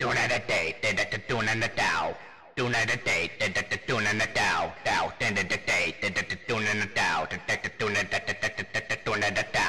Tune the a day, did the tune and the dow. Tune at a day, did the tune and the dow. Dow, did the day, did the tune and the dow. Did the tune and the tune and the dow.